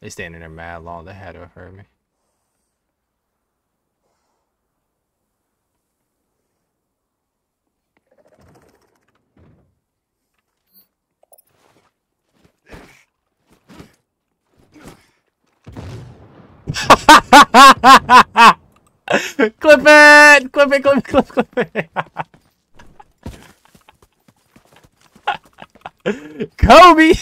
They standing there mad long. They had to have heard me. clip it! Clip it, clip it, clip, clip it. Kobe!